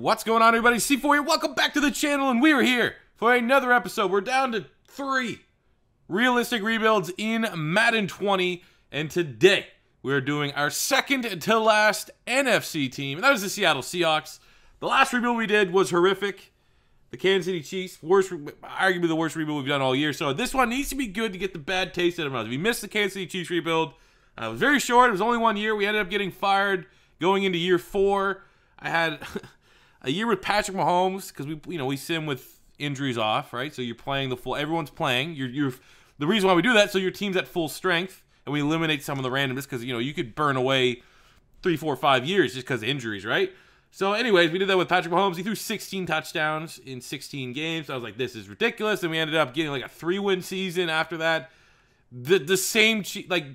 What's going on, everybody? C4 here. Welcome back to the channel, and we are here for another episode. We're down to three realistic rebuilds in Madden 20, and today we're doing our second to last NFC team, and that was the Seattle Seahawks. The last rebuild we did was horrific. The Kansas City Chiefs, worst, arguably the worst rebuild we've done all year. So this one needs to be good to get the bad taste out of our mouth. We missed the Kansas City Chiefs rebuild. Uh, it was very short. It was only one year. We ended up getting fired going into year four. I had a year with Patrick Mahomes because we you know we sim with injuries off, right? So you're playing the full. Everyone's playing. You're you're the reason why we do that so your team's at full strength and we eliminate some of the randomness because you know you could burn away three, four, five years just because injuries, right? So, anyways, we did that with Patrick Mahomes. He threw 16 touchdowns in 16 games. I was like, this is ridiculous. And we ended up getting like a three win season after that. The the same like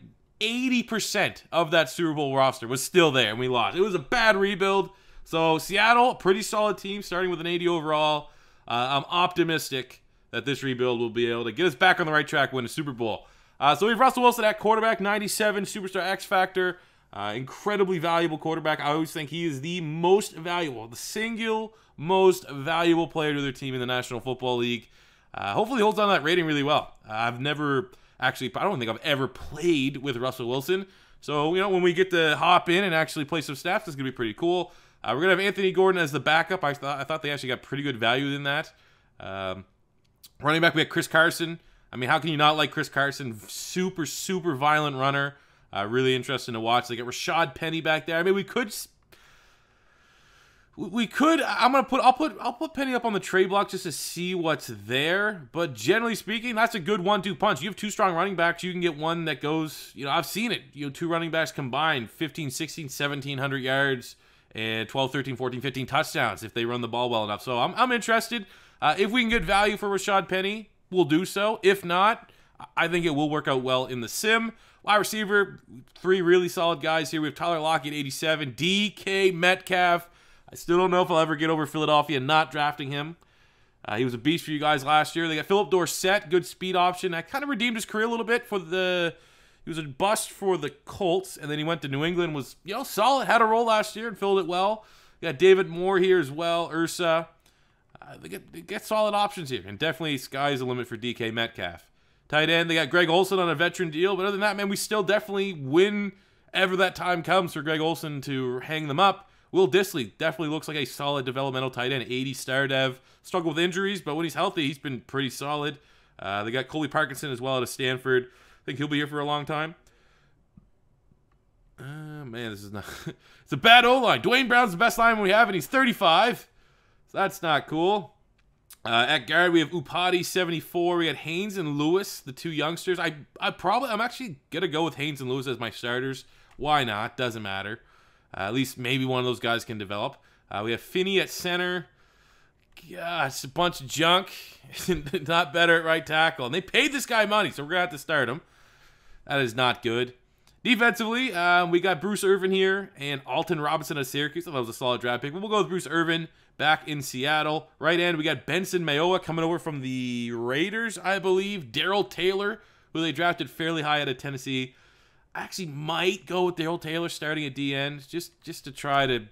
80% of that Super Bowl roster was still there and we lost. It was a bad rebuild. So Seattle, pretty solid team, starting with an 80 overall. Uh, I'm optimistic that this rebuild will be able to get us back on the right track, win a Super Bowl. Uh, so we have Russell Wilson at quarterback, 97, superstar X factor, uh, incredibly valuable quarterback. I always think he is the most valuable, the single most valuable player to their team in the National Football League. Uh, hopefully, holds on that rating really well. I've never actually, I don't think I've ever played with Russell Wilson. So, you know, when we get to hop in and actually play some snaps, it's to be pretty cool. Uh, we're gonna have Anthony Gordon as the backup. I thought I thought they actually got pretty good value in that. Um, running back, we have Chris Carson. I mean, how can you not like Chris Carson? Super, super violent runner. Uh, really interesting to watch. They get Rashad Penny back there. I mean, we could, we could. I'm gonna put. I'll put. I'll put Penny up on the trade block just to see what's there. But generally speaking, that's a good one-two punch. You have two strong running backs. You can get one that goes. You know, I've seen it. You know, two running backs combined, 15, 16, 1700 yards and 12, 13, 14, 15 touchdowns if they run the ball well enough. So I'm, I'm interested. Uh, if we can get value for Rashad Penny, we'll do so. If not, I think it will work out well in the sim. Wide receiver, three really solid guys here. We have Tyler Lockett, 87, DK Metcalf. I still don't know if I'll ever get over Philadelphia not drafting him. Uh, he was a beast for you guys last year. They got Phillip Dorsett, good speed option. I kind of redeemed his career a little bit for the he was a bust for the Colts, and then he went to New England. Was you know solid, had a role last year and filled it well. Got David Moore here as well, Ursa. Uh, they, get, they get solid options here, and definitely sky's the limit for DK Metcalf. Tight end, they got Greg Olsen on a veteran deal, but other than that, man, we still definitely win ever that time comes for Greg Olsen to hang them up. Will Dissly definitely looks like a solid developmental tight end, 80 star dev. Struggled with injuries, but when he's healthy, he's been pretty solid. Uh, they got Colby Parkinson as well out of Stanford. I think he'll be here for a long time. Uh, man, this is not. it's a bad O line. Duane Brown's the best lineman we have, and he's 35. So that's not cool. Uh, at guard, we have Iupati 74. We got Haynes and Lewis, the two youngsters. I I probably I'm actually gonna go with Haynes and Lewis as my starters. Why not? Doesn't matter. Uh, at least maybe one of those guys can develop. Uh, we have Finney at center. Yeah, it's a bunch of junk. not better at right tackle. And they paid this guy money, so we're to have to start him. That is not good. Defensively, um, we got Bruce Irvin here and Alton Robinson of Syracuse. That was a solid draft pick. But we'll go with Bruce Irvin back in Seattle. Right end, we got Benson Mayowa coming over from the Raiders, I believe. Darrell Taylor, who they drafted fairly high out of Tennessee. I actually might go with Darrell Taylor starting at DN just just to try to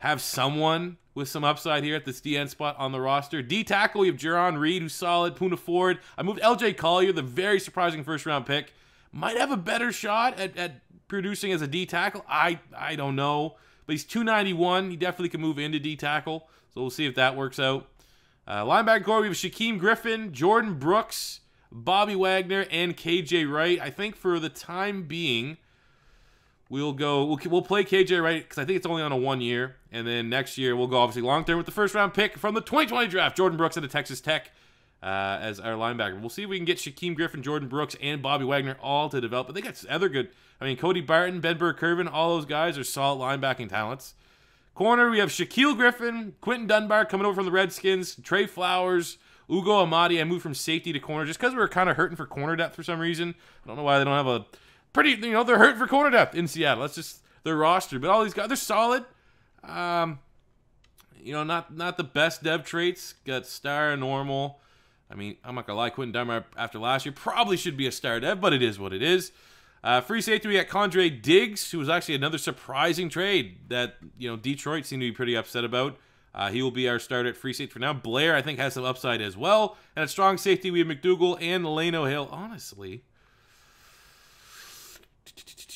have someone with some upside here at this DN spot on the roster. D tackle, we have Jarran Reed, who's solid. Poona Ford. I moved LJ Collier, the very surprising first round pick. Might have a better shot at, at producing as a D tackle. I I don't know. But he's 291. He definitely can move into D tackle. So we'll see if that works out. Uh, linebacker core, we have Shaquem Griffin, Jordyn Brooks, Bobby Wagner, and KJ Wright. I think for the time being, we'll go. We'll, we'll play KJ Wright because I think it's only on a one year, and then next year we'll go obviously long term with the first round pick from the 2020 draft, Jordyn Brooks out of Texas Tech. Uh, as our linebacker. We'll see if we can get Shaquem Griffin, Jordyn Brooks, and Bobby Wagner all to develop. But they got other good. I mean, Cody Barton, Ben Burr-Kirven, all those guys are solid linebacking talents. Corner, we have Shaquill Griffin, Quinton Dunbar coming over from the Redskins, Tre Flowers, Ugo Amadi. I moved from safety to corner just because we were kind of hurting for corner depth for some reason. I don't know why they don't have a pretty, you know, they're hurting for corner depth in Seattle. That's just their roster. But all these guys, they're solid. Um, you know, not not the best dev traits. Got star, normal. I mean, I'm not gonna lie, Quinton Dunbar after last year probably should be a star dev, but it is what it is. Uh, free safety, we got Quandre Diggs, who was actually another surprising trade that you know Detroit seemed to be pretty upset about. Uh, he will be our starter at free safety for now. Blair, I think, has some upside as well. And at strong safety, we have McDougald and Lano Hill. Honestly,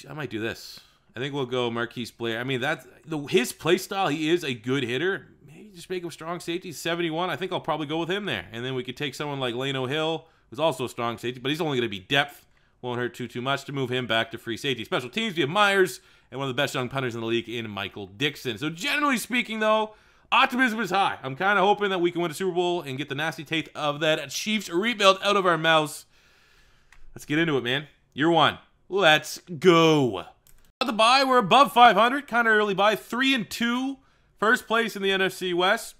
I might do this. I think we'll go Marquise Blair. I mean, that's the, his play style. He is a good hitter. Maybe just make him strong safety. 71. I think I'll probably go with him there. And then we could take someone like Lano Hill, who's also a strong safety, but he's only going to be depth. Won't hurt too too much to move him back to free safety. Special teams, we have Myers and one of the best young punters in the league in Michael Dickson. So generally speaking, though, optimism is high. I'm kind of hoping that we can win a Super Bowl and get the nasty taste of that Chiefs rebuild out of our mouths. Let's get into it, man. Year one. Let's go. The bye, we're above 500, kind of early bye, three and two, first place in the NFC West.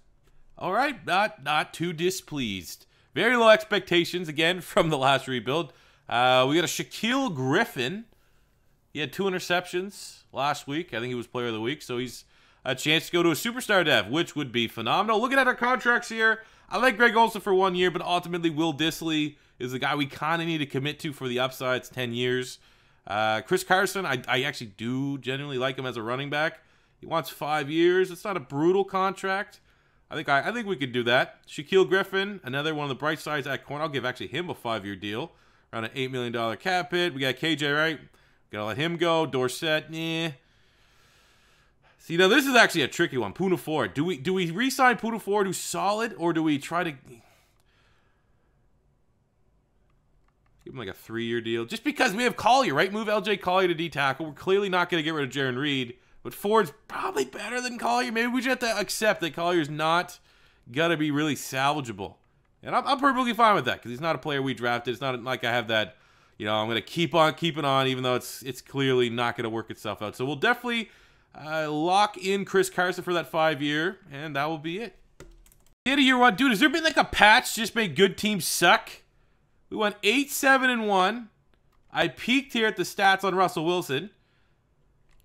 All right, not not too displeased. Very low expectations again from the last rebuild. Uh, we got a Shaquill Griffin. He had two interceptions last week. I think he was player of the week, so he's a chance to go to a superstar dev, which would be phenomenal. Looking at our contracts here, I like Greg Olsen for one year, but ultimately Will Dissly is the guy we kind of need to commit to for the upside. It's 10 years. Uh, Chris Carson, I, I actually do genuinely like him as a running back. He wants five years. It's not a brutal contract. I think I, I think we could do that. Shaquill Griffin, another one of the bright sides at corner. I'll give actually him a five-year deal around an $8 million cap hit. We got KJ Wright. Gotta let him go. Dorsett, yeah. See, now this is actually a tricky one. Poona Ford. Do we do we re-sign Poona Ford who's solid, or do we try to give him like a three-year deal? Just because we have Collier, right? Move LJ Collier to D tackle. We're clearly not to get rid of Jarran Reed, but Ford's probably better than Collier. Maybe we just have to accept that Collier's not gonna be really salvageable. And I'm, I'm perfectly fine with that because he's not a player we drafted. It's not like I have that, you know, I'm going to keep on keeping on even though it's it's clearly not going to work itself out. So we'll definitely uh, lock in Chris Carson for that five year, and that will be it. The end of year one, dude, has there been like a patch just made good teams suck? We went 8 7 and 1. I peeked here at the stats on Russell Wilson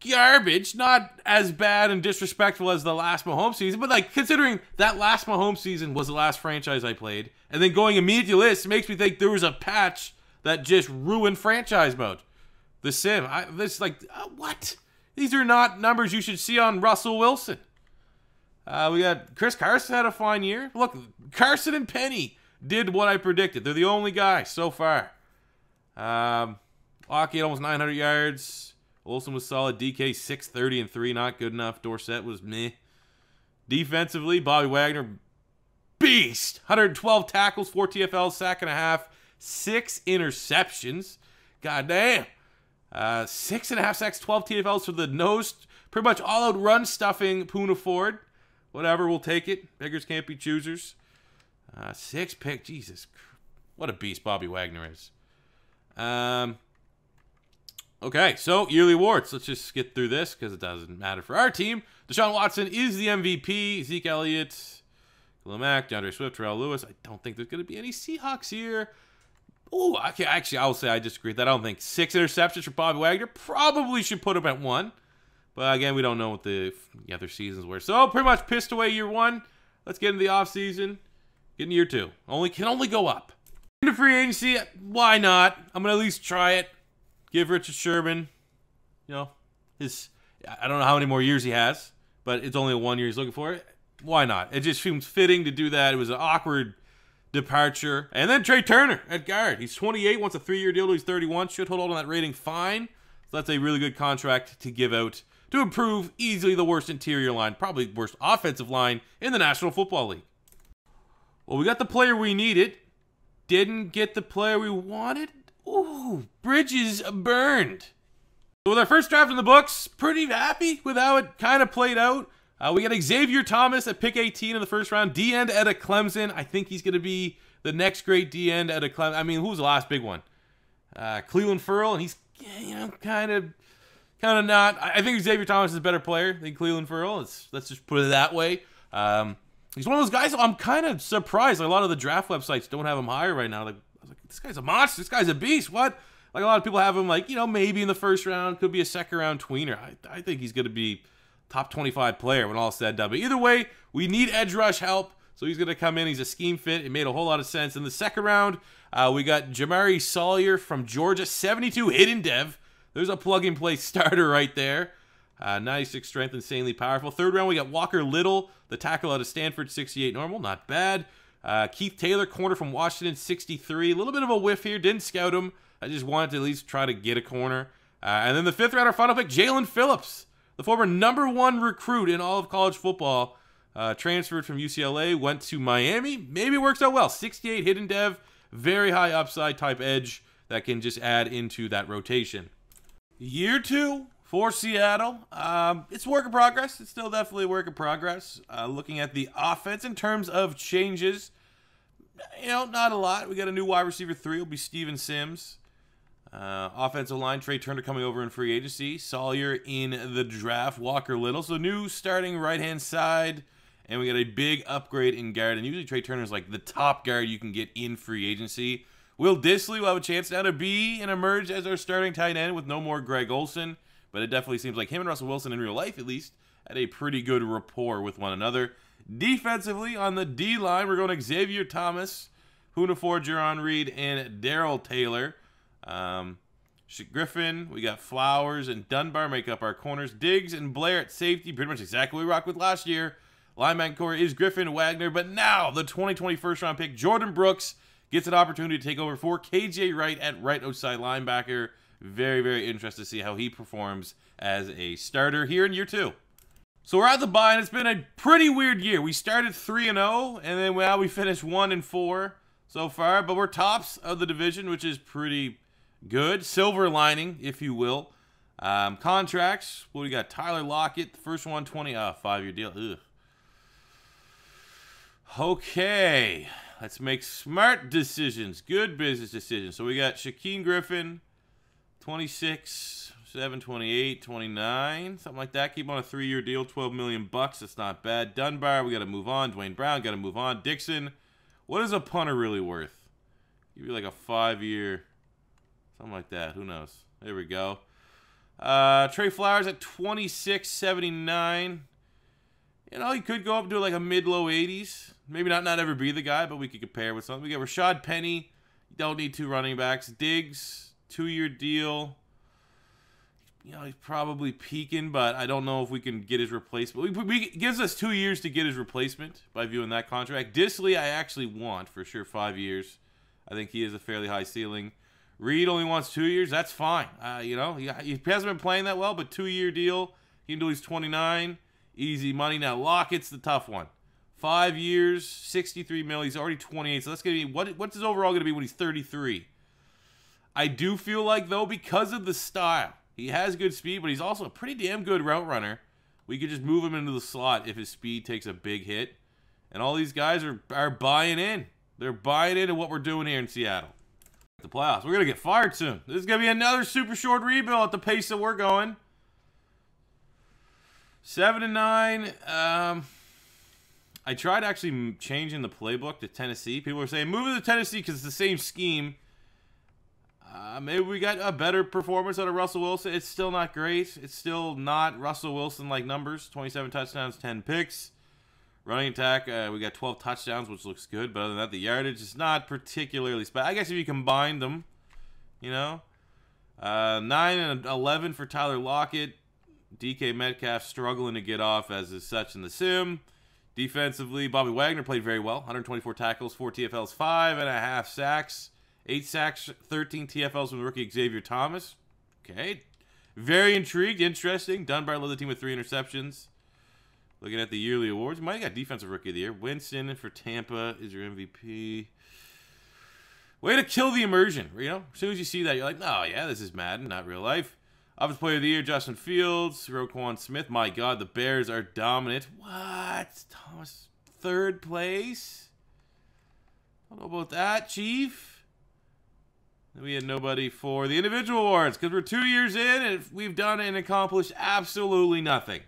garbage. Not as bad and disrespectful as the last Mahomes season, but like considering that last Mahomes season was the last franchise I played, and then going immediately this makes me think there was a patch that just ruined franchise mode. The sim, I this like uh, what? These are not numbers you should see on Russell Wilson. Uh, we got Chris Carson had a fine year. Look, Carson and Penny did what I predicted. They're the only guys so far. Um, almost 900 yards. Olsen was solid. DK 630 and 3, not good enough. Dorsett was meh. Defensively, Bobby Wagner, beast. 112 tackles, 4 TFLs, sack and a half, six interceptions. God damn. Uh, six and a half sacks, 12 TFLs for the nose. Pretty much all out run stuffing Poona Ford. Whatever, we'll take it. Beggars can't be choosers. Uh, six pick. Jesus. What a beast Bobby Wagner is. Um, Okay, so yearly awards. Let's just get through this because it doesn't matter for our team. Deshaun Watson is the MVP. Zeke Elliott, Khalil Mack, D'Andre Swift, Terrell Lewis. I don't think there's going to be any Seahawks here. Oh, okay. Actually, I will say I disagree that. I don't think six interceptions for Bobby Wagner. Probably should put him at one. But again, we don't know what the, the other seasons were. So pretty much pissed away year one. Let's get into the offseason. Get into year two. Only can only go up. Into free agency, why not? I'm gonna at least try it give Richard Sherman, you know, his I don't know how many more years he has, but it's only one year he's looking for. Why not? It just seems fitting to do that. It was an awkward departure. And then Trai Turner at guard. He's 28, wants a three-year deal till he's 31. Should hold on to that rating fine. So that's a really good contract to give out to improve easily the worst interior line, probably worst offensive line in the National Football League. Well, we got the player we needed. Didn't get the player we wanted. Ooh, bridges burned. So with our first draft in the books, pretty happy with how it kind of played out. Uh, we got Xavier Thomas at pick 18 in the first round. D end at a Clemson. I think he's going to be the next great D end at a Clemson. I mean, who's the last big one? Uh, Clelin Ferrell, and he's you know kind of kind of not. I think Xavier Thomas is a better player than Clelin Ferrell. Let's let's just put it that way. Um, he's one of those guys. I'm kind of surprised. a lot of the draft websites don't have him higher right now. Like this guy's a monster. This guy's a beast. What? Like a lot of people have him like, you know, maybe in the first round, could be a second round tweener. I, I think he's going to be top 25 player when all said and done. But either way, we need edge rush help. So he's going to come in. He's a scheme fit. It made a whole lot of sense. In the second round, uh, we got Jamaree Salyer from Georgia, 72 hidden dev. There's a plug and play starter right there. Uh, 96 strength, insanely powerful. Third round, we got Walker Little, the tackle out of Stanford, 68 normal, not bad. Uh, Keith Taylor, corner from Washington, 63. A little bit of a whiff here. Didn't scout him. I just wanted to at least try to get a corner. Uh, and then the fifth rounder, final pick, Jaelan Phillips, the former number one recruit in all of college football. Uh, transferred from UCLA, went to Miami. Maybe it works out well. 68 hidden dev, very high upside type edge that can just add into that rotation. Year two for Seattle. Um, it's work in progress. It's still definitely a work in progress. Uh, looking at the offense in terms of changes, you know, not a lot. We got a new wide receiver three. It'll be Steven Sims. Uh, offensive line, Trai Turner coming over in free agency. Salyer in the draft. Walker Little. So new starting right hand side. And we got a big upgrade in guard. And usually Trai Turner is like the top guard you can get in free agency. Will Dissly will have a chance now to be and emerge as our starting tight end with no more Greg Olsen. But it definitely seems like him and Russell Wilson in real life, at least, had a pretty good rapport with one another. Defensively, on the D line, we're going Xavier Thomas, Poona Ford, Jarran Reed, and Darrell Taylor. Um, Griffin, we got Flowers and Dunbar make up our corners. Diggs and Blair at safety, pretty much exactly what we rocked with last year. Linebacker core is Griffin Wagner, but now the 2020 first round pick, Jordyn Brooks, gets an opportunity to take over for KJ Wright at right outside linebacker. Very, very interested to see how he performs as a starter here in year two. So we're at the bye, and it's been a pretty weird year. We started 3 and 0, and then well, we finished 1 and 4 so far, but we're tops of the division, which is pretty good. Silver lining, if you will. Um, contracts, well, we got Tyler Lockett, the first one, 20, uh, five year deal. Ugh. Okay, let's make smart decisions, good business decisions. So we got Shaquem Griffin, 26, 7, 28, 29, something like that. Keep on a three year deal, 12 million bucks. That's not bad. Dunbar, we got to move on. Duane Brown, got to move on. Dickson, what is a punter really worth? Give you like a five year, something like that. Who knows? There we go. Uh, Tre Flowers at 26.79. You know, he could go up to like a mid low 80s. Maybe not not ever be the guy, but we could compare with something. We got Rashad Penny. Don't need two running backs. Diggs, two year deal. You know, he's probably peaking, but I don't know if we can get his replacement. We, we gives us two years to get his replacement by viewing that contract. Dissly, I actually want for sure five years. I think he has a fairly high ceiling. Reed only wants two years. That's fine. Uh, you know, he, he hasn't been playing that well, but two year deal. He can do he's 29. Easy money. Now Lockett's the tough one. Five years, 63 mil. He's already 28. So that's gonna be what? What's his overall gonna be when he's 33? I do feel like though, because of the style, he has good speed, but he's also a pretty damn good route runner. We could just move him into the slot if his speed takes a big hit. And all these guys are are buying in. They're buying into what we're doing here in Seattle. The playoffs. We're gonna get fired soon. This is gonna be another super short rebuild at the pace that we're going. Seven and nine. Um, I tried actually changing the playbook to Tennessee. People were saying move to Tennessee because it's the same scheme. Uh, maybe we got a better performance out of Russell Wilson. It's still not great. It's still not Russell Wilson like numbers. 27 touchdowns, 10 picks. Running attack, uh, we got 12 touchdowns, which looks good. But other than that, the yardage is not particularly special. I guess if you combine them, you know. Uh, 9 and 11 for Tyler Lockett. DK Metcalf struggling to get off as is such in the sim. Defensively, Bobby Wagner played very well. 124 tackles, 4 TFLs, 5 and a half sacks. 8 sacks, 13 TFLs the rookie Xavier Thomas. Okay. Very intrigued, interesting. Dunbar led the team with three interceptions. Looking at the yearly awards, might have got Defensive Rookie of the Year. Winston for Tampa is your MVP. Way to kill the immersion. You know, as soon as you see that, you're like, oh, yeah, this is Madden, not real life. Offensive Player of the Year, Justin Fields, Roquan Smith. My God, the Bears are dominant. What? Thomas, third place? I don't know about that, Chief. We had nobody for the individual awards because we're two years in and we've done and accomplished absolutely nothing.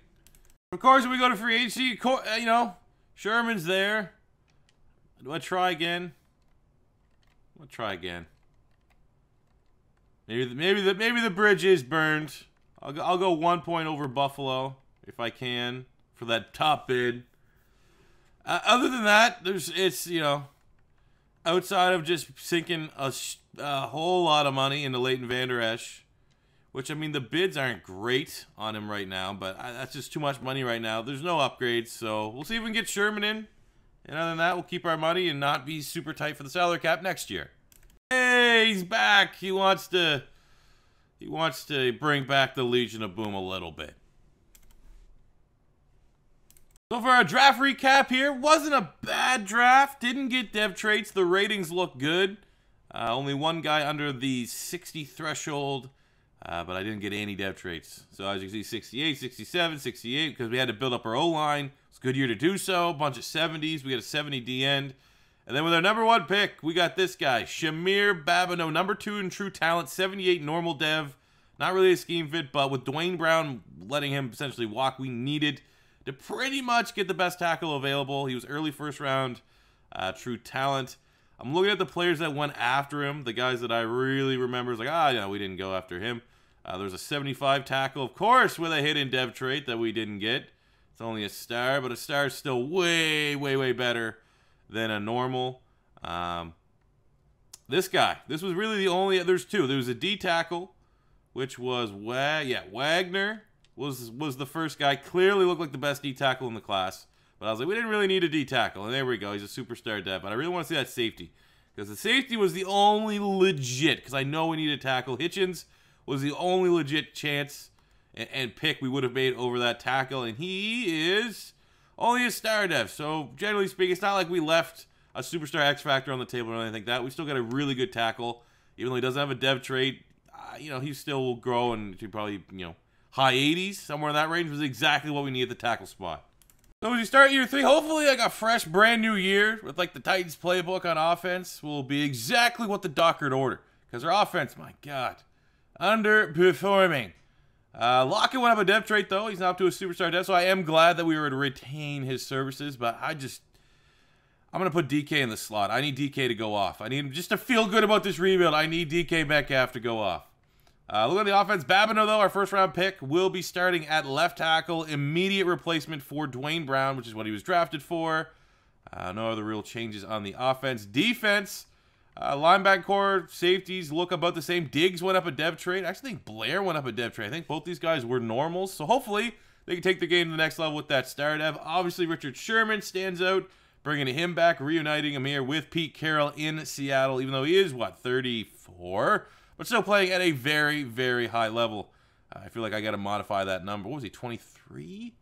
Of course, we go to free agency, you know, Sherman's there. Do I try again? I'll try again. Maybe the, maybe the maybe the bridge is burned. I'll go, I'll go one point over Buffalo if I can for that top bid. Uh, other than that, there's it's you know outside of just sinking a, a whole lot of money into Leighton Vander Esch, which, I mean, the bids aren't great on him right now, but I, that's just too much money right now. There's no upgrades, so we'll see if we can get Sherman in. And other than that, we'll keep our money and not be super tight for the salary cap next year. Hey, he's back. He wants to he wants to bring back the Legion of Boom a little bit. So for our draft recap here, wasn't a bad draft. Didn't get dev traits. The ratings look good. Uh, only one guy under the 60 threshold, uh, but I didn't get any dev traits. So as you can see, 68, 67, 68, because we had to build up our O-line. It's a good year to do so. Bunch of 70s. We got a 70 D end. And then with our number one pick, we got this guy, Shamir Babino, number two in true talent, 78 normal dev. Not really a scheme fit, but with Duane Brown letting him essentially walk, we needed to pretty much get the best tackle available. He was early first round, uh, true talent. I'm looking at the players that went after him, the guys that I really remember. Is like, ah, yeah, we didn't go after him. Uh, there's a 75 tackle, of course, with a hidden dev trait that we didn't get. It's only a star, but a star is still way, way, way better than a normal. Um, this guy, this was really the only. There's two. There was a D tackle, which was Wag. Yeah, Wagner was was the first guy. Clearly looked like the best D tackle in the class. But I was like, we didn't really need a D tackle, and there we go. He's a superstar dev. But I really want to see that safety because the safety was the only legit. Because I know we need a tackle. Hitchens was the only legit chance and, and pick we would have made over that tackle, and he is only a star dev. So generally speaking, it's not like we left a superstar X factor on the table or anything like that. We still got a really good tackle, even though he doesn't have a dev trait. Uh, you know, he still will grow and to probably you know high 80s, somewhere in that range was exactly what we need at the tackle spot. So as you start year three, hopefully like a fresh, brand new year with like the Titans playbook on offense will be exactly what the Dockard order. Because our offense, my God, underperforming. Uh, Lockett went up a dev trait, though. He's not up to a superstar dev, so I am glad that we were to retain his services, but I just... I'm going to put DK in the slot. I need DK to go off. I need him just to feel good about this rebuild. I need DK Metcalf to go off. Uh, look at the offense. Babino, though, our first round pick, will be starting at left tackle. Immediate replacement for Duane Brown, which is what he was drafted for. Uh, no other real changes on the offense. Defense, uh, linebacker core, safeties look about the same. Diggs went up a dev trait. I actually think Blair went up a dev trait. I think both these guys were normals. So hopefully they can take the game to the next level with that star dev. Obviously, Richard Sherman stands out, bringing him back, reuniting him here with Pete Carroll in Seattle, even though he is, what, 34? But still playing at a very, very high level. Uh, I feel like I got to modify that number. What was he, 23?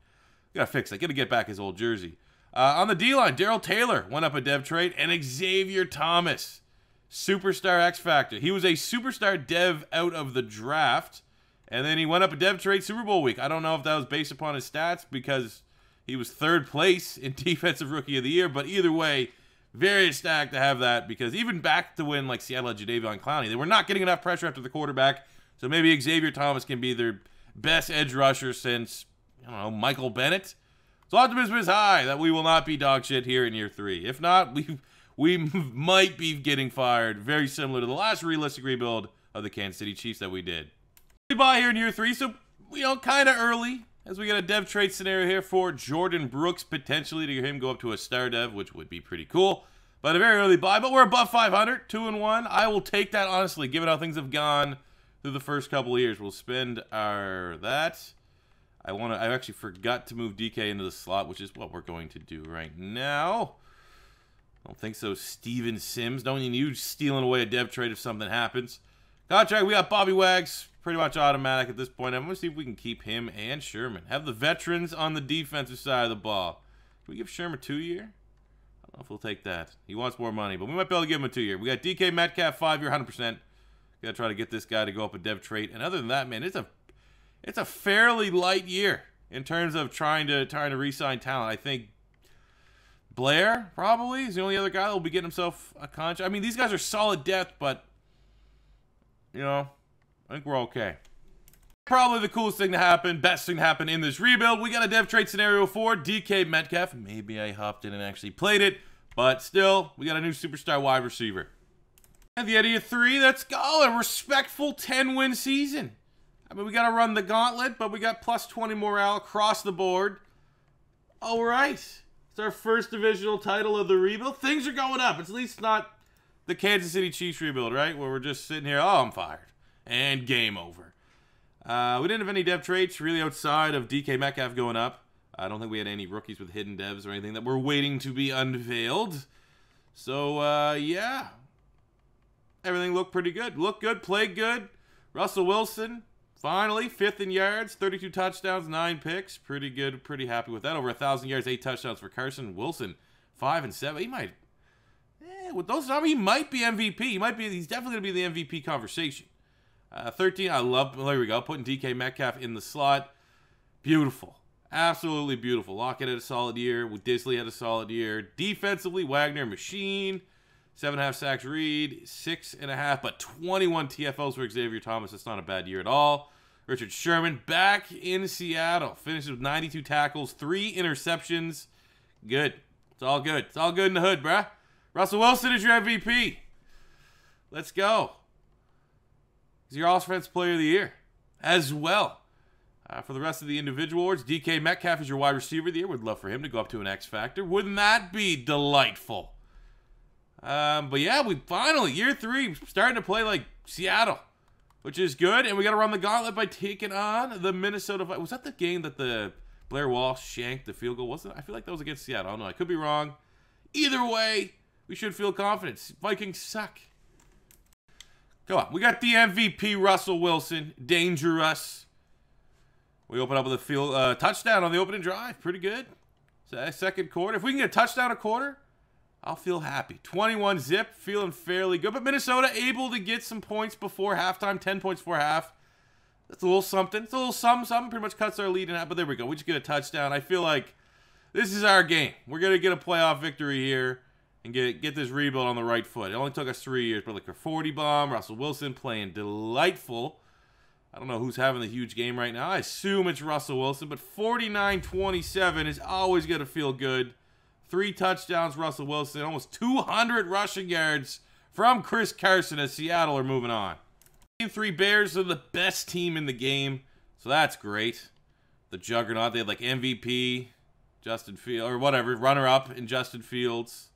Got to fix that. Got to get back his old jersey. Uh, on the D line, Darrell Taylor went up a dev trait, and Xavier Thomas Superstar X Factor. He was a superstar dev out of the draft, and then he went up a dev trait Super Bowl week. I don't know if that was based upon his stats because he was third place in Defensive Rookie of the Year, but either way, very stacked to have that because even back to when like Seattle had Jadeveon Clowney, they were not getting enough pressure after the quarterback. So maybe Xavier Thomas can be their best edge rusher since I don't know Michael Bennett. So optimism is high that we will not be dog shit here in year three. If not, we we might be getting fired. Very similar to the last realistic rebuild of the Kansas City Chiefs that we did. We buy here in year three, so, you know, kind of early as we get a dev trait scenario here for Jordyn Brooks, potentially to him go up to a star dev, which would be pretty cool. But a very early bye, but we're above 500, 2 and 1. I will take that, honestly, given how things have gone through the first couple years. We'll spend our that. I want to. I actually forgot to move DK into the slot, which is what we're going to do right now. I don't think so. Steven Sims. Don't you stealing away a dev trait if something happens. Contract, we got Bobby Wags. Pretty much automatic at this point. I'm going to see if we can keep him and Sherman. Have the veterans on the defensive side of the ball. Can we give Sherman two year? I don't know if we'll take that. He wants more money, but we might be able to give him a two year. We got DK Metcalf, five year, 100%. Got to try to get this guy to go up a dev trait. And other than that, man, it's a it's a fairly light year in terms of trying to trying to re-sign talent. I think Blair probably is the only other guy that will be getting himself a contract. I mean, these guys are solid depth, but you know, I think we're okay. Probably the coolest thing to happen, best thing to happen in this rebuild. We got a dev trait scenario for DK Metcalf. Maybe I hopped in and actually played it, but still, we got a new superstar wide receiver. At the end of three, let's go. A respectful 10-win season. I mean, we got to run the gauntlet, but we got plus 20 morale across the board. All right. It's our first divisional title of the rebuild. Things are going up. It's at least not the Kansas City Chiefs rebuild, right? Where we're just sitting here, oh, I'm fired. And game over. Uh, we didn't have any dev traits really outside of DK Metcalf going up. I don't think we had any rookies with hidden devs or anything that were waiting to be unveiled. So, uh, yeah. Everything looked pretty good. Looked good, played good. Russell Wilson, finally, fifth in yards, 32 touchdowns, nine picks. Pretty good, pretty happy with that. Over a 1,000 yards, eight touchdowns for Carson. Wilson, five and seven. He might, eh, with those numbers, he might be MVP. He might be, he's definitely going to be the MVP conversation. Uh, 13, I love, there we go, putting DK Metcalf in the slot. Beautiful. Absolutely beautiful. Lockett had a solid year. Dissly had a solid year. Defensively, Wagner, machine. Seven and a half sacks, Reed. Six and a half, but 21 TFLs for Xavier Thomas. That's not a bad year at all. Richard Sherman back in Seattle. Finishes with 92 tackles, three interceptions. Good. It's all good. It's all good in the hood, bruh. Russell Wilson is your MVP. Let's go. He's your offensive player of the year as well. Uh, for the rest of the individual awards, DK Metcalf is your wide receiver of the year. Would love for him to go up to an X Factor. Wouldn't that be delightful? Um, but yeah, we finally, year three, starting to play like Seattle, which is good. And we got to run the gauntlet by taking on the Minnesota. Was that the game that the Blair Walsh shanked the field goal? Wasn't? I feel like that was against Seattle. I don't know. I could be wrong. Either way, we should feel confident. Vikings suck. Come on. We got the MVP, Russell Wilson. Dangerous. We open up with a field uh, touchdown on the opening drive. Pretty good. Second quarter. If we can get a touchdown a quarter, I'll feel happy. 21 zip, feeling fairly good. But Minnesota able to get some points before halftime, 10 points before half. That's a little something. It's a little something, something. Pretty much cuts our lead in half. But there we go. We just get a touchdown. I feel like this is our game. We're going to get a playoff victory here and get get this rebuild on the right foot. It only took us three years, but like a 40 bomb, Russell Wilson playing delightful. I don't know who's having the huge game right now. I assume it's Russell Wilson, but 49-27 is always going to feel good. Three touchdowns, Russell Wilson. Almost 200 rushing yards from Chris Carson as Seattle are moving on. Three Bears are the best team in the game, so that's great. The juggernaut. They had like MVP, Justin Fields, or whatever, runner up in Justin Fields.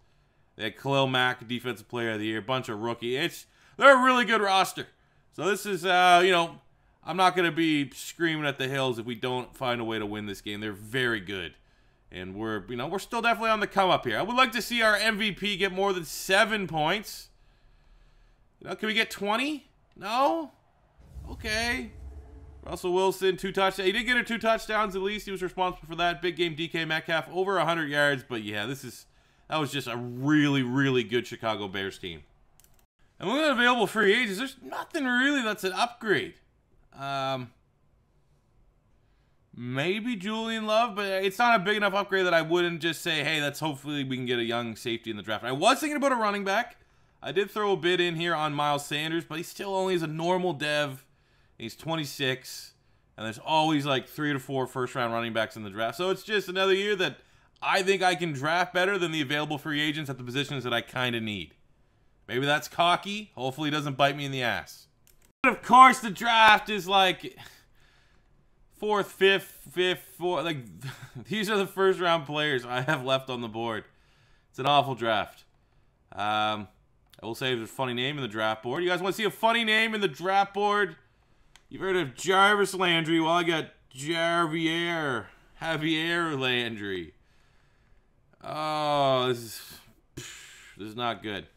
They had Khalil Mack, Defensive Player of the Year, bunch of rookie. It's they're a really good roster. So this is, uh, you know, I'm not going to be screaming at the hills if we don't find a way to win this game. They're very good. And we're, you know, we're still definitely on the come up here. I would like to see our MVP get more than seven points. You know, can we get 20? No? Okay. Russell Wilson, two touchdowns. He did get her two touchdowns at least. He was responsible for that. Big game DK Metcalf, over 100 yards. But yeah, this is, that was just a really, really good Chicago Bears team. And looking at available free agents, there's nothing really that's an upgrade. Um, maybe Julian Love, but it's not a big enough upgrade that I wouldn't just say, hey, let's hopefully we can get a young safety in the draft. I was thinking about a running back. I did throw a bid in here on Miles Sanders, but he still only is a normal dev. He's 26, and there's always like three to four first round running backs in the draft. So it's just another year that I think I can draft better than the available free agents at the positions that I kind of need. Maybe that's cocky. Hopefully, it doesn't bite me in the ass. But of course, the draft is like fourth, fifth, fifth, fourth. Like these are the first round players I have left on the board. It's an awful draft. Um, I will say there's a funny name in the draft board. You guys want to see a funny name in the draft board? You've heard of Jarvis Landry. Well, I got Javier Javier Landry. Oh, this is this is not good.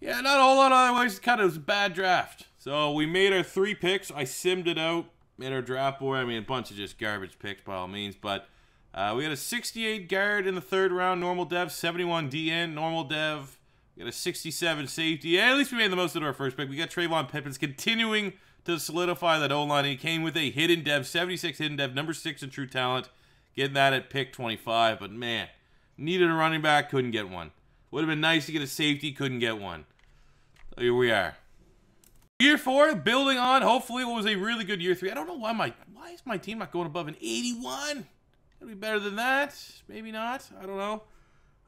Yeah, not a whole lot of other ways. Kind of a bad draft. So we made our three picks. I simmed it out in our draft board. I mean, a bunch of just garbage picks by all means, but uh, we had a 68 guard in the third round, normal dev, 71 DN, normal dev. We got a 67 safety. Yeah, at least we made the most of our first pick. We got Trayvon Pippins continuing to solidify that O line. He came with a hidden dev, 76 hidden dev, number six in true talent. Getting that at pick 25, but man, needed a running back, couldn't get one. Would have been nice to get a safety, couldn't get one. So here we are. Year four, building on. Hopefully, what was a really good year three. I don't know why my why is my team not going above an 81? Gotta be better than that. Maybe not. I don't know.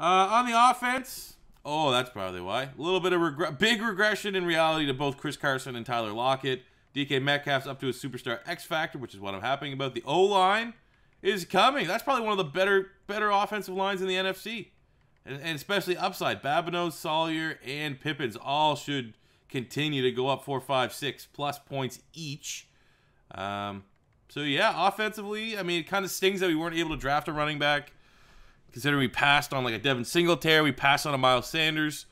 Uh, on the offense, oh, that's probably why. A little bit of regre big regression in reality to both Chris Carson and Tyler Lockett. DK Metcalf's up to a superstar X factor, which is what I'm happy about. The O line is coming. That's probably one of the better better offensive lines in the NFC, and, and especially upside. Babineaux, Salyer, and Pippins all should continue to go up four, five, six plus points each. Um, so yeah, offensively, I mean, it kind of stings that we weren't able to draft a running back, considering we passed on like a Devin Singletary, we passed on a Miles Sanders.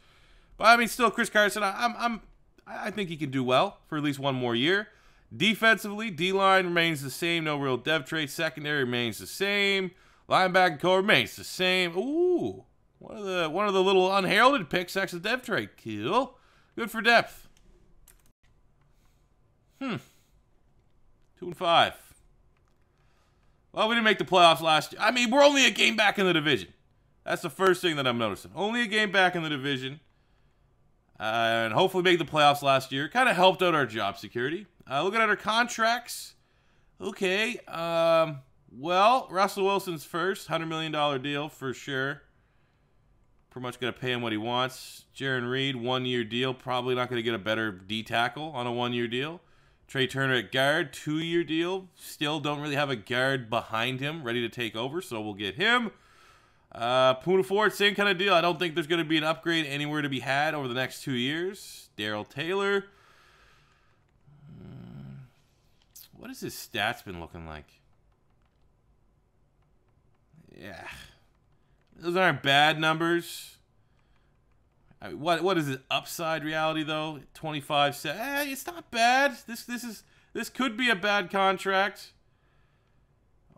But I mean, still, Chris Carson, I, I'm, I'm, I think he can do well for at least one more year. Defensively, D line remains the same, no real dev trait. Secondary remains the same. Linebacker core remains the same. Ooh, one of the one of the little unheralded picks actually dev trade. Cool, good for depth. Hmm. Two and five. Well, we didn't make the playoffs last year. I mean, we're only a game back in the division. That's the first thing that I'm noticing. Only a game back in the division. Uh, and hopefully make the playoffs last year. Kind of helped out our job security. Uh, looking at our contracts. Okay. Um, well, Russell Wilson's first. $100 million deal for sure. Pretty much going to pay him what he wants. Jarran Reed, one-year deal. Probably not going to get a better D tackle on a one-year deal. Trai Turner at guard, two-year deal. Still don't really have a guard behind him ready to take over, so we'll get him. Uh, Poona Ford, same kind of deal. I don't think there's going to be an upgrade anywhere to be had over the next two years. Darrell Taylor. Hmm. What has his stats been looking like? Yeah. Those aren't bad numbers. I mean, what what is it? Upside reality though. Twenty five. Eh, it's not bad. This this is this could be a bad contract.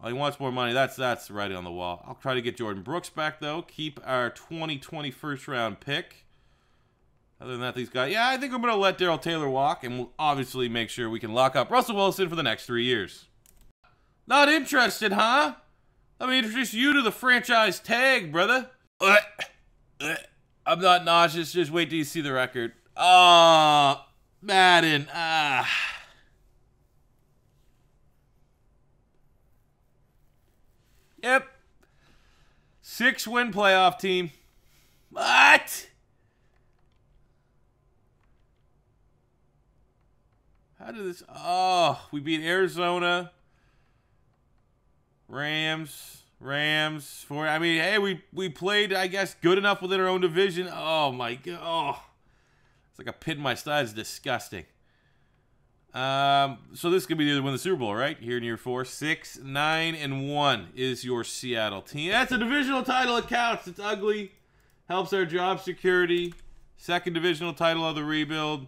Oh, he wants more money. That's that's right on the wall. I'll try to get Jordyn Brooks back though. Keep our 2020 first round pick. Other than that, these guys. Yeah, I think I'm gonna let Darrell Taylor walk, and we'll obviously make sure we can lock up Russell Wilson for the next three years. Not interested, huh? Let me introduce you to the franchise tag, brother. I'm not nauseous. Just wait till you see the record. Oh, Madden. Ah. Yep. Six win playoff team. What? How did this? Oh, we beat Arizona, Rams. Rams for I mean, hey, we we played I guess good enough within our own division. Oh my god. Oh. It's like a pit in my stomach. It's disgusting. Um, so this could be the other win the Super Bowl, right? Here in year four, six, nine, and one is your Seattle team. That's a divisional title. It counts. It's ugly. Helps our job security. Second divisional title of the rebuild.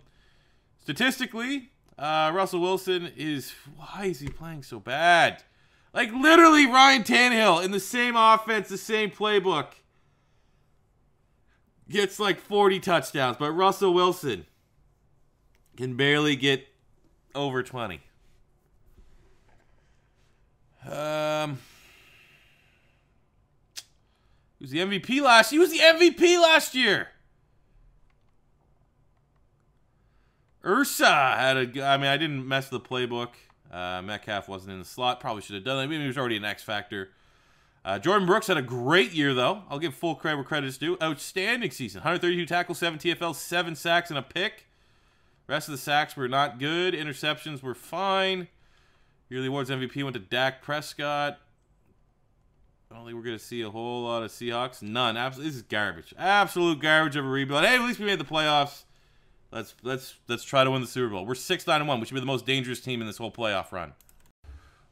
Statistically, uh, Russell Wilson is. Why is he playing so bad? Like literally Ryan Tannehill in the same offense, the same playbook. Gets like 40 touchdowns, but Russell Wilson can barely get over 20. Um He was the MVP last He was the MVP last year. Ursa had a I mean I didn't mess the playbook. Uh, Metcalf wasn't in the slot. Probably should have done that. Maybe he was already an X factor. Uh, Jordyn Brooks had a great year, though. I'll give full credit where credit is due. Outstanding season. 132 tackles, 7 TFL, 7 sacks, and a pick. Rest of the sacks were not good. Interceptions were fine. Yearly awards MVP went to Dak Prescott. I don't think we're going to see a whole lot of Seahawks. None. Absolutely, this is garbage. Absolute garbage of a rebuild. Hey, at least we made the playoffs. Let's let's let's try to win the Super Bowl. We're six nine and one. We should be the most dangerous team in this whole playoff run.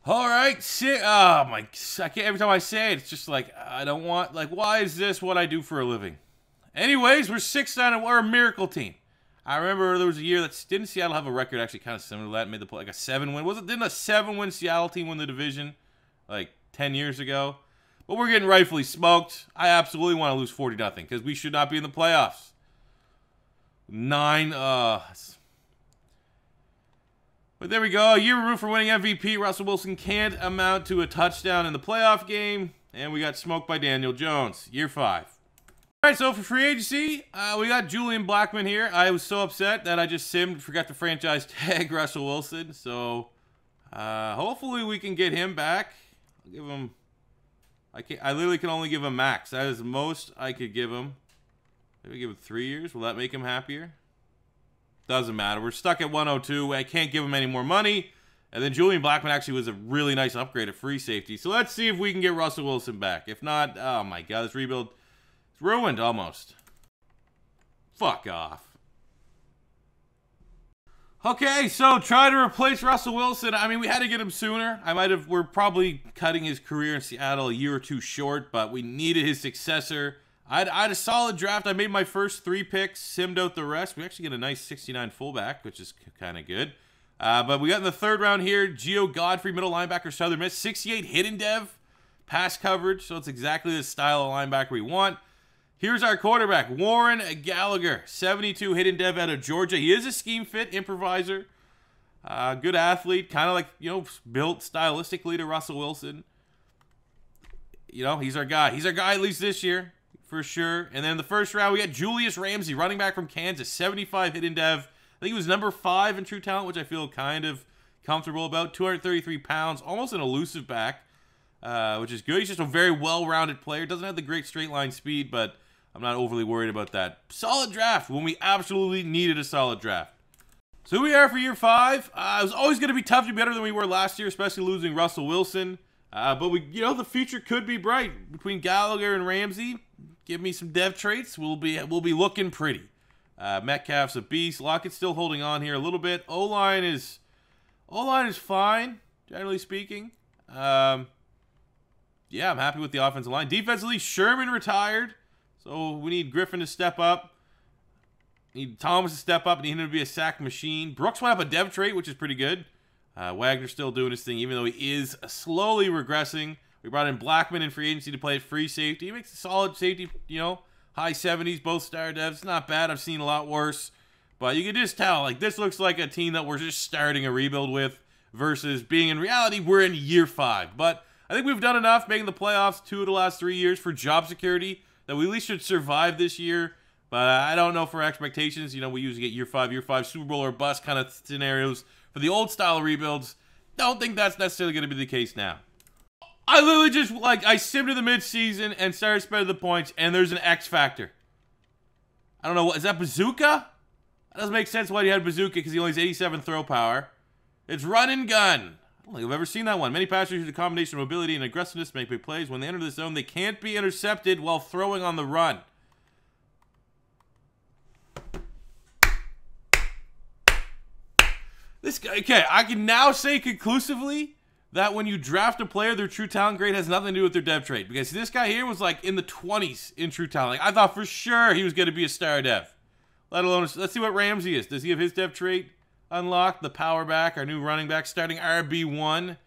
All right, sit. Oh my! I can't, every time I say it, it's just like I don't want. Like, why is this what I do for a living? Anyways, we're six nine and we're a miracle team. I remember there was a year that didn't Seattle have a record actually kind of similar to that, made the play like a seven win. Was it? Didn't a seven win Seattle team win the division like ten years ago? But we're getting rightfully smoked. I absolutely want to lose forty nothing because we should not be in the playoffs. Nine. Uh, but there we go. Year root for winning MVP. Russell Wilson can't amount to a touchdown in the playoff game. And we got smoked by Daniel Jones. Year five. All right, so for free agency, uh, we got Julian Blackmon here. I was so upset that I just simmed, forgot to franchise tag Russell Wilson. So uh, hopefully we can get him back. I'll give him. I can I literally can only give him max. That is the most I could give him. Maybe give him three years. Will that make him happier? Doesn't matter. We're stuck at 102. I can't give him any more money. And then Julian Blackmon actually was a really nice upgrade at free safety. So let's see if we can get Russell Wilson back. If not, oh my god, this rebuild is ruined almost. Fuck off. Okay, so try to replace Russell Wilson. I mean, we had to get him sooner. I might have. We're probably cutting his career in Seattle a year or two short, but we needed his successor. I had, I had a solid draft. I made my first three picks, simmed out the rest. We actually get a nice 69 fullback, which is kind of good. Uh, but we got in the third round here, Geo Godfrey, middle linebacker, Southern Miss, 68 hidden dev, pass coverage. So it's exactly the style of linebacker we want. Here's our quarterback, Warren Gallagher, 72 hidden dev out of Georgia. He is a scheme fit improviser, uh, good athlete, kind of like you know built stylistically to Russell Wilson. You know, he's our guy. He's our guy at least this year for sure. And then the first round, we got Julius Ramsey, running back from Kansas, 75 hidden dev. I think he was number five in true talent, which I feel kind of comfortable about. 233 pounds, almost an elusive back, uh, which is good. He's just a very well-rounded player. Doesn't have the great straight line speed, but I'm not overly worried about that. Solid draft when we absolutely needed a solid draft. So we are for year five. Uh, it was always going to be tough to be better than we were last year, especially losing Russell Wilson. Uh, but we, you know, the future could be bright between Gallagher and Ramsey. Give me some dev traits. We'll be we'll be looking pretty. Uh, Metcalf's a beast. Lockett's still holding on here a little bit. O line is O line is fine, generally speaking. Um, yeah, I'm happy with the offensive line. Defensively, Sherman retired. So we need Griffin to step up. Need Thomas to step up. Need him to be a sack machine. Brooks went up a dev trait, which is pretty good. Uh, Wagner's still doing his thing, even though he is slowly regressing. We brought in Blackmon in free agency to play free safety. He makes a solid safety, you know, high 70s, both star devs. Not bad. I've seen a lot worse. But you can just tell, like, this looks like a team that we're just starting a rebuild with versus being in reality, we're in year five. But I think we've done enough making the playoffs two of the last three years for job security that we at least should survive this year. But I don't know for expectations. You know, we usually get year five, year five, Super Bowl or bust kind of scenarios for the old style rebuilds. Don't think that's necessarily going to be the case now. I literally just like I simmed to the midseason and started spreading the points, and there's an X factor. I don't know what is that bazooka? That doesn't make sense why he had bazooka because he only has 87 throw power. It's run and gun. I don't think I've ever seen that one. Many passers use a combination of mobility and aggressiveness to make big plays. When they enter the zone, they can't be intercepted while throwing on the run. This guy, okay, I can now say conclusively that when you draft a player, their true talent grade has nothing to do with their dev trait. Because this guy here was like in the 20s in true talent. Like, I thought for sure he was going to be a star dev. Let alone, let's see what Ramsey is. Does he have his dev trait? unlocked. The power back, our new running back, starting RB1.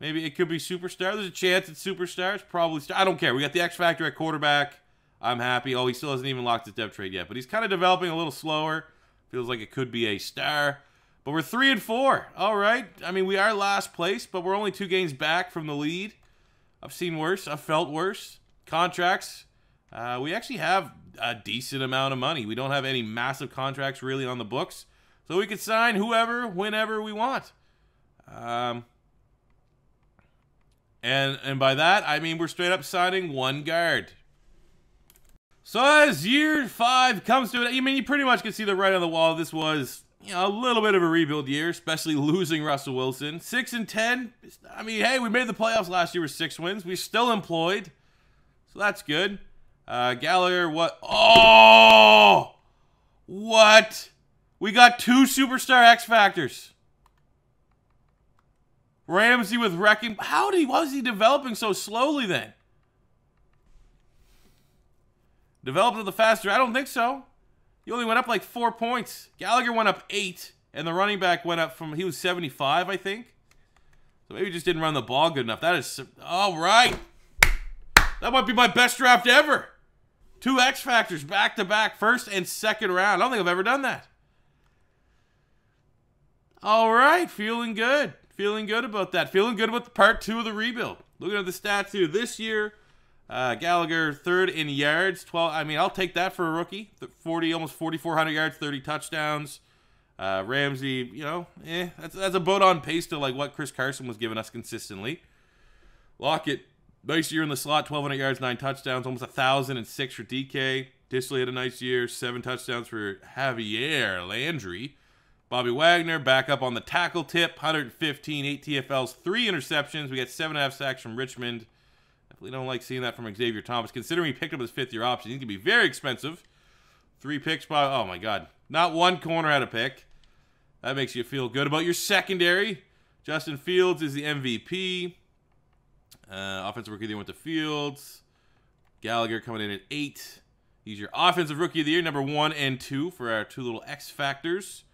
Maybe it could be superstar. There's a chance it's superstar. It's probably star. I don't care. We got the X factor at quarterback. I'm happy. Oh, he still hasn't even locked his dev trait yet, but he's kind of developing a little slower. Feels like it could be a star. But we're three and four. All right. I mean, we are last place, but we're only two games back from the lead. I've seen worse. I've felt worse. Contracts. Uh, we actually have a decent amount of money. We don't have any massive contracts really on the books. So we could sign whoever, whenever we want. Um, and and by that I mean we're straight up signing one guard. So as year five comes to it, I mean you pretty much can see the right on the wall. This was you know a little bit of a rebuild year, especially losing Russell Wilson. Six and ten. I mean, hey, we made the playoffs last year with six wins. We're still employed, so that's good. Uh, Gallagher, what? Oh, what? We got two superstar X Factors. Ramsey with wrecking. How did he, was he developing so slowly then? Developed the faster? I don't think so. He only went up like four points. Gallagher went up eight, and the running back went up from, he was 75, I think. So maybe he just didn't run the ball good enough. That is, all right. That might be my best draft ever. Two X Factors back to back, first and second round. I don't think I've ever done that. All right, feeling good. Feeling good about that. Feeling good about the part two of the rebuild. Looking at the stats here this year, uh, Gallagher third in yards. 12. I mean, I'll take that for a rookie. 40, almost 4,400 yards, 30 touchdowns. Uh, Ramsey, you know, eh, that's that's a boat on pace to like what Chris Carson was giving us consistently. Lockett, nice year in the slot, 1,200 yards, nine touchdowns, almost a thousand and six for DK. Dissly had a nice year, seven touchdowns for Jarvis Landry. Bobby Wagner back up on the tackle tip, 115, 8 TFLs, three interceptions. We got seven and a half sacks from Richmond. Definitely don't like seeing that from Xavier Thomas. Considering he picked up his fifth year option, he's going to be very expensive. Three picks by, oh my God. Not one corner had a pick. That makes you feel good about your secondary. Justin Fields is the MVP. Uh, offensive rookie of the year went to Fields. Gallagher coming in at eight. He's your offensive rookie of the year, number one and two for our two little X factors.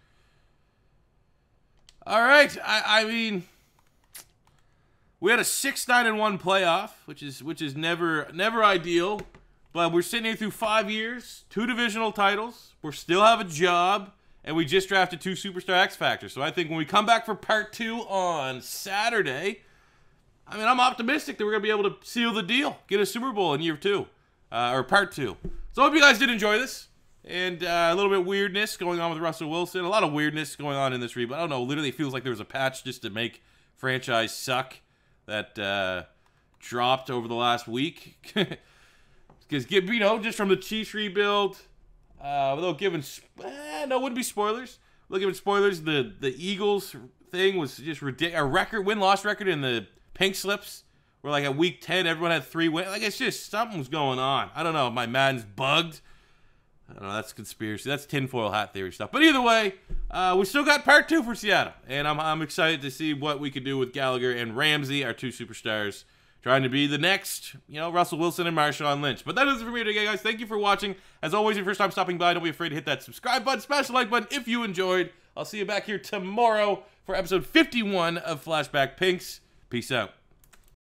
All right, I, I mean, we had a six nine and one playoff, which is which is never never ideal. But we're sitting here through five years, two divisional titles. We still have a job, and we just drafted two superstar X factors. So I think when we come back for part two on Saturday, I mean, I'm optimistic that we're gonna be able to seal the deal, get a Super Bowl in year two, uh, or part two. So I hope you guys did enjoy this, and uh, a little bit of weirdness going on with Russell Wilson, a lot of weirdness going on in this read. But I don't know, literally feels like there was a patch just to make franchise suck that uh, dropped over the last week. Because you know, just from the Chiefs rebuild, uh, without giving, eh, no, wouldn't be spoilers. Without giving spoilers, the the Eagles thing was just ridiculous. A record win loss record in the pink slips. Where like at week ten, everyone had three wins. Like it's just something's going on. I don't know. My Madden's bugged. I don't know. That's conspiracy. That's tinfoil hat theory stuff. But either way, uh, we still got part two for Seattle, and I'm I'm excited to see what we can do with Gallagher and Ramsey, our two superstars trying to be the next, you know, Russell Wilson and Marshawn Lynch. But that is it for me today, guys. Thank you for watching. As always, your first time stopping by, don't be afraid to hit that subscribe button, smash the like button if you enjoyed. I'll see you back here tomorrow for episode 51 of Flashback Pinks. Peace out.